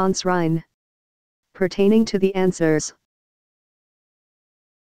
Ansrein. Pertaining to the answers,